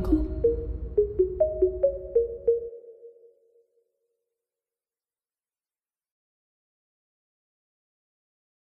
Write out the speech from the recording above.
uncle.